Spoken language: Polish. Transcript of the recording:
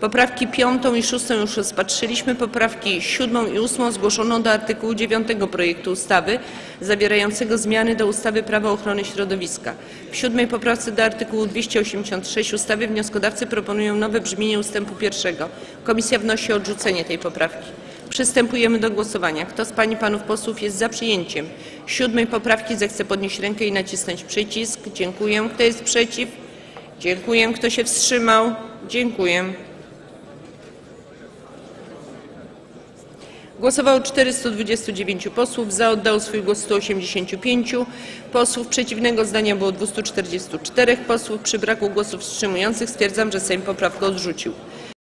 Poprawki 5 i 6 już rozpatrzyliśmy. Poprawki 7 i 8 zgłoszono do artykułu 9 projektu ustawy zawierającego zmiany do ustawy Prawo ochrony środowiska. W siódmej poprawce do artykułu 286 ustawy wnioskodawcy proponują nowe brzmienie ustępu 1. Komisja wnosi o odrzucenie tej poprawki. Przystępujemy do głosowania. Kto z pań i panów posłów jest za przyjęciem siódmej poprawki, zechce podnieść rękę i nacisnąć przycisk. Dziękuję. Kto jest przeciw? Dziękuję. Kto się wstrzymał? Dziękuję. Głosowało 429 posłów, za oddało swój głos 185 posłów, przeciwnego zdania było 244 posłów. Przy braku głosów wstrzymujących stwierdzam, że Sejm poprawkę odrzucił.